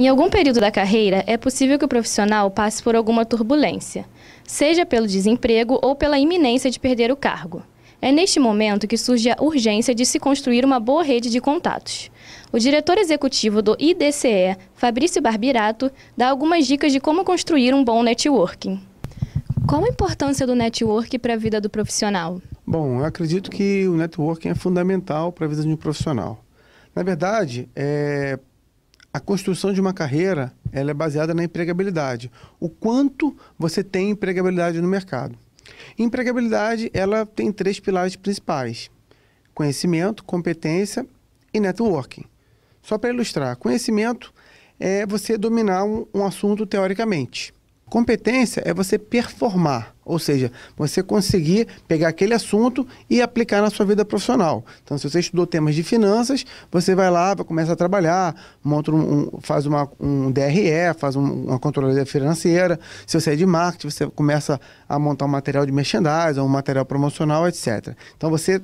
Em algum período da carreira, é possível que o profissional passe por alguma turbulência, seja pelo desemprego ou pela iminência de perder o cargo. É neste momento que surge a urgência de se construir uma boa rede de contatos. O diretor executivo do IDCE, Fabrício Barbirato, dá algumas dicas de como construir um bom networking. Qual a importância do networking para a vida do profissional? Bom, eu acredito que o networking é fundamental para a vida de um profissional. Na verdade, é, a construção de uma carreira ela é baseada na empregabilidade. O quanto você tem empregabilidade no mercado. Empregabilidade ela tem três pilares principais: conhecimento, competência e networking. Só para ilustrar, conhecimento é você dominar um, um assunto teoricamente. Competência é você performar, ou seja, você conseguir pegar aquele assunto e aplicar na sua vida profissional. Então, se você estudou temas de finanças, você vai lá, vai começar a trabalhar, monta um, faz uma, um DRE, faz um, uma controladoria financeira. Se você é de marketing, você começa a montar um material de merchandising, um material promocional, etc. Então, você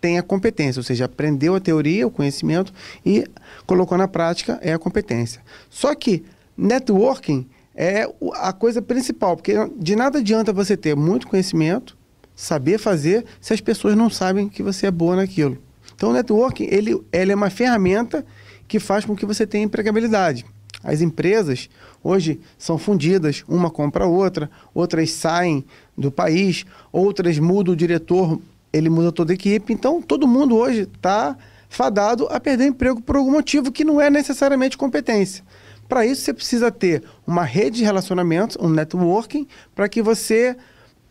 tem a competência, ou seja, aprendeu a teoria, o conhecimento e colocou na prática é a competência. Só que networking é a coisa principal, porque de nada adianta você ter muito conhecimento, saber fazer, se as pessoas não sabem que você é boa naquilo. Então, o networking ele, ele é uma ferramenta que faz com que você tenha empregabilidade. As empresas hoje são fundidas, uma compra a outra, outras saem do país, outras mudam o diretor, ele muda toda a equipe. Então, todo mundo hoje está fadado a perder emprego por algum motivo que não é necessariamente competência. Para isso, você precisa ter uma rede de relacionamentos, um networking, para que você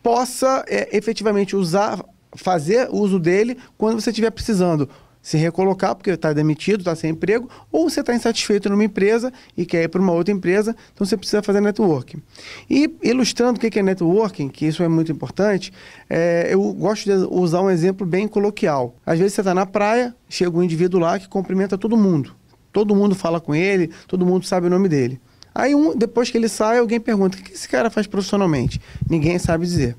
possa é, efetivamente usar, fazer uso dele quando você estiver precisando se recolocar porque está demitido, está sem emprego, ou você está insatisfeito numa empresa e quer ir para uma outra empresa, então você precisa fazer networking. E ilustrando o que é networking, que isso é muito importante, é, eu gosto de usar um exemplo bem coloquial. Às vezes você está na praia, chega um indivíduo lá que cumprimenta todo mundo. Todo mundo fala com ele, todo mundo sabe o nome dele. Aí, um, depois que ele sai, alguém pergunta: o que esse cara faz profissionalmente? Ninguém sabe dizer.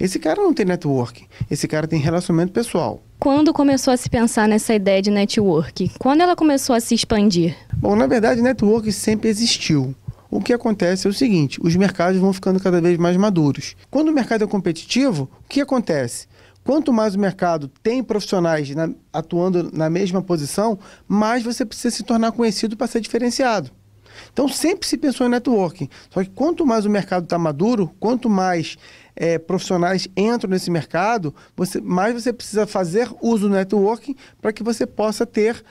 Esse cara não tem network, esse cara tem relacionamento pessoal. Quando começou a se pensar nessa ideia de network? Quando ela começou a se expandir? Bom, na verdade, network sempre existiu. O que acontece é o seguinte: os mercados vão ficando cada vez mais maduros. Quando o mercado é competitivo, o que acontece? Quanto mais o mercado tem profissionais na, atuando na mesma posição, mais você precisa se tornar conhecido para ser diferenciado. Então sempre se pensou em networking. Só que quanto mais o mercado está maduro, quanto mais é, profissionais entram nesse mercado, você, mais você precisa fazer uso do networking para que você possa ter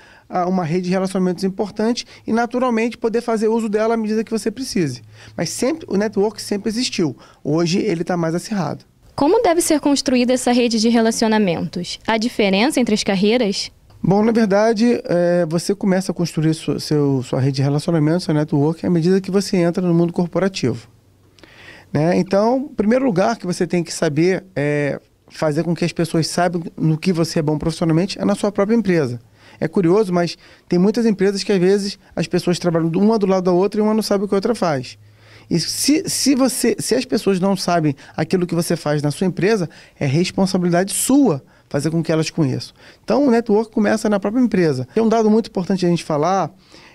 uma rede de relacionamentos importante e naturalmente poder fazer uso dela à medida que você precise. Mas sempre o network sempre existiu. Hoje ele está mais acirrado. Como deve ser construída essa rede de relacionamentos? Há diferença entre as carreiras? Bom, na verdade, é, você começa a construir sua, seu, sua rede de relacionamentos, seu network, à medida que você entra no mundo corporativo. Né? Então, primeiro lugar que você tem que saber é fazer com que as pessoas saibam no que você é bom profissionalmente é na sua própria empresa. É curioso, mas tem muitas empresas que às vezes as pessoas trabalham uma do lado da outra e uma não sabe o que a outra faz. E se, se, você, se as pessoas não sabem aquilo que você faz na sua empresa, é responsabilidade sua fazer com que elas conheçam. Então, o network começa na própria empresa. E um dado muito importante a gente falar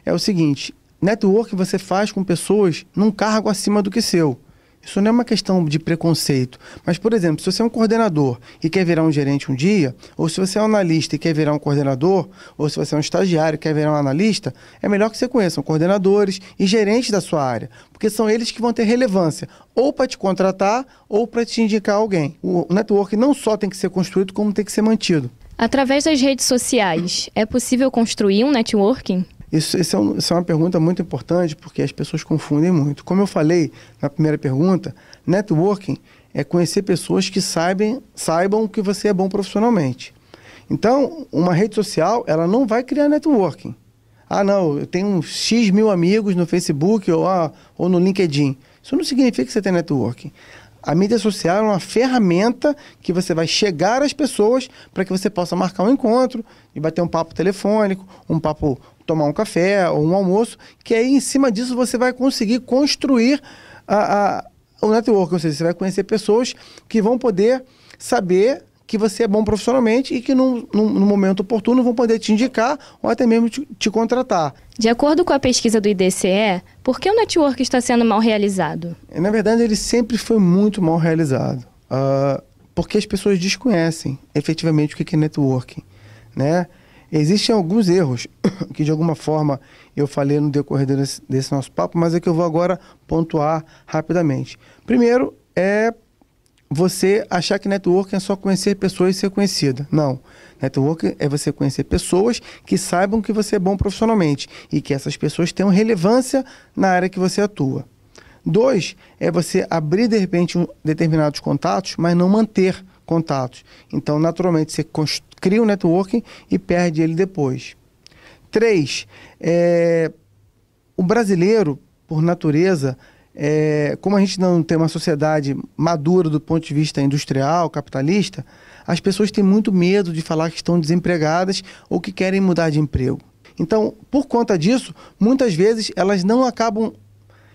é o seguinte: network você faz com pessoas num cargo acima do que seu. Isso não é uma questão de preconceito. Mas, por exemplo, se você é um coordenador e quer virar um gerente um dia, ou se você é um analista e quer virar um coordenador, ou se você é um estagiário e quer virar um analista, é melhor que você conheça coordenadores e gerentes da sua área, porque são eles que vão ter relevância, ou para te contratar, ou para te indicar alguém. O network não só tem que ser construído, como tem que ser mantido. Através das redes sociais, é possível construir um networking? Isso, isso, é um, isso, é uma pergunta muito importante porque as pessoas confundem muito. Como eu falei na primeira pergunta, networking é conhecer pessoas que saibam, saibam que você é bom profissionalmente. Então, uma rede social, ela não vai criar networking. Ah, não, eu tenho X mil amigos no Facebook ou, ah, ou no LinkedIn. Isso não significa que você tem networking. A mídia social é uma ferramenta que você vai chegar às pessoas para que você possa marcar um encontro e bater um papo telefônico, um papo tomar um café ou um almoço, que aí em cima disso você vai conseguir construir a, a, o network, ou seja, você vai conhecer pessoas que vão poder saber que você é bom profissionalmente e que no, no, no momento oportuno vão poder te indicar ou até mesmo te, te, contratar. De acordo com a pesquisa do IDCE, por que o network está sendo mal realizado? Na verdade, ele sempre foi muito mal realizado. Uh, porque as pessoas desconhecem efetivamente o que é networking. Né? Existem alguns erros que, de alguma forma, eu falei no decorrer desse, desse nosso papo, mas é que eu vou agora pontuar rapidamente. Primeiro, é você achar que networking é só conhecer pessoas e ser conhecida. Não. Networking é você conhecer pessoas que saibam que você é bom profissionalmente e que essas pessoas tenham relevância na área que você atua. Dois, é você abrir de repente um, determinados contatos, mas não manter contatos. Então, naturalmente, você cria um networking e perde ele depois. Três, é, o brasileiro, por natureza, é, como a gente não tem uma sociedade madura do ponto de vista industrial, capitalista, as pessoas têm muito medo de falar que estão desempregadas ou que querem mudar de emprego. Então, por conta disso, muitas vezes elas não acabam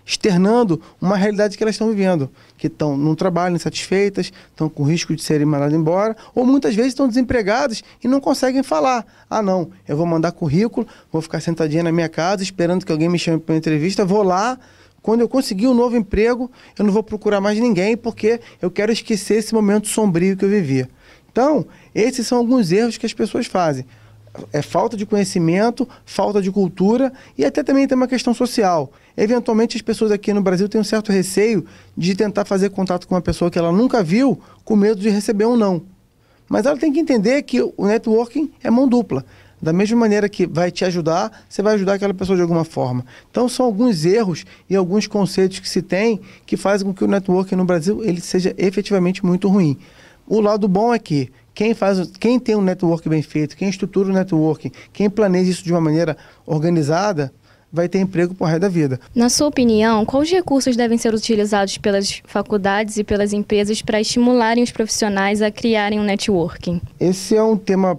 externando uma realidade que elas estão vivendo, que estão no trabalho insatisfeitas, estão com risco de serem mandadas embora, ou muitas vezes estão desempregadas e não conseguem falar. Ah, não, eu vou mandar currículo, vou ficar sentadinha na minha casa esperando que alguém me chame para uma entrevista, vou lá, quando eu conseguir um novo emprego, eu não vou procurar mais ninguém porque eu quero esquecer esse momento sombrio que eu vivia. Então, esses são alguns erros que as pessoas fazem. É falta de conhecimento, falta de cultura e até também tem uma questão social. Eventualmente, as pessoas aqui no Brasil têm um certo receio de tentar fazer contato com uma pessoa que ela nunca viu, com medo de receber um não. Mas ela tem que entender que o networking é mão dupla. Da mesma maneira que vai te ajudar, você vai ajudar aquela pessoa de alguma forma. Então são alguns erros e alguns conceitos que se tem que fazem com que o networking no Brasil ele seja efetivamente muito ruim. O lado bom é que quem faz, quem tem um network bem feito, quem estrutura o networking, quem planeja isso de uma maneira organizada, vai ter emprego por resto da vida. Na sua opinião, quais recursos devem ser utilizados pelas faculdades e pelas empresas para estimularem os profissionais a criarem um networking? Esse é um tema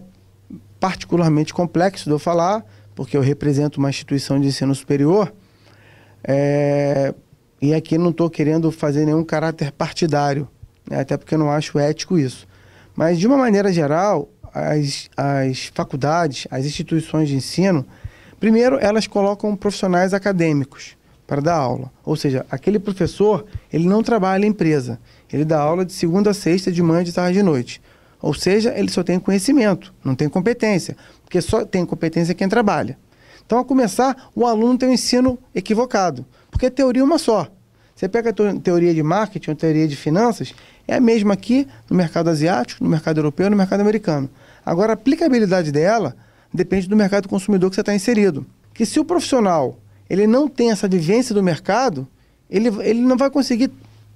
particularmente complexo de eu falar, porque eu represento uma instituição de ensino superior, é, e aqui não estou querendo fazer nenhum caráter partidário, né, até porque eu não acho ético isso. Mas, de uma maneira geral, as, as faculdades, as instituições de ensino, primeiro, elas colocam profissionais acadêmicos para dar aula. Ou seja, aquele professor, ele não trabalha em empresa. Ele dá aula de segunda a sexta, de manhã, de tarde e de noite. Ou seja, ele só tem conhecimento, não tem competência, porque só tem competência quem trabalha. Então, a começar, o aluno tem um ensino equivocado, porque teoria é uma só. Você pega a teoria de marketing, a teoria de finanças, é a mesma aqui no mercado asiático, no mercado europeu, no mercado americano. Agora, a aplicabilidade dela depende do mercado consumidor que você está inserido. Que se o profissional ele não tem essa vivência do mercado, ele, ele não vai conseguir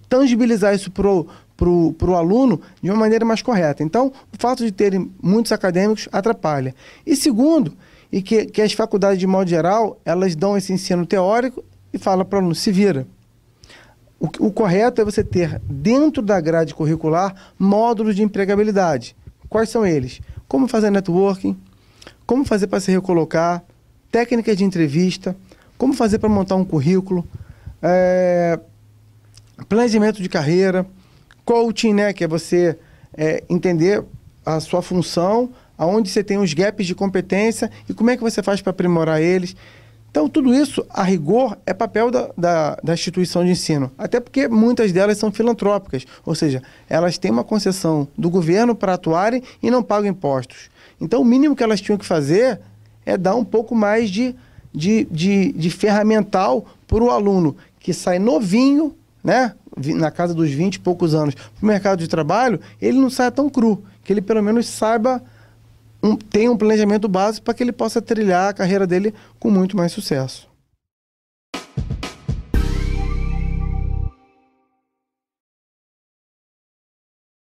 tangibilizar isso para o aluno de uma maneira mais correta. Então, o fato de terem muitos acadêmicos atrapalha. E segundo, e que, que as faculdades, de modo geral, elas dão esse ensino teórico e falam para o aluno, se vira. O, o correto é você ter, dentro da grade curricular, módulos de empregabilidade. Quais são eles? Como fazer networking, como fazer para se recolocar, técnicas de entrevista, como fazer para montar um currículo, é, planejamento de carreira, coaching, né, que é você é, entender a sua função, aonde você tem os gaps de competência e como é que você faz para aprimorar eles. Então, tudo isso, a rigor, é papel da, da, da, instituição de ensino. Até porque muitas delas são filantrópicas, ou seja, elas têm uma concessão do governo para atuarem e não pagam impostos. Então, o mínimo que elas tinham que fazer é dar um pouco mais de, de, de, de ferramental para o aluno que sai novinho né, na casa dos 20 e poucos anos, para o mercado de trabalho, ele não saia tão cru, que ele pelo menos saiba, um, tenha um planejamento básico para que ele possa trilhar a carreira dele com muito mais sucesso.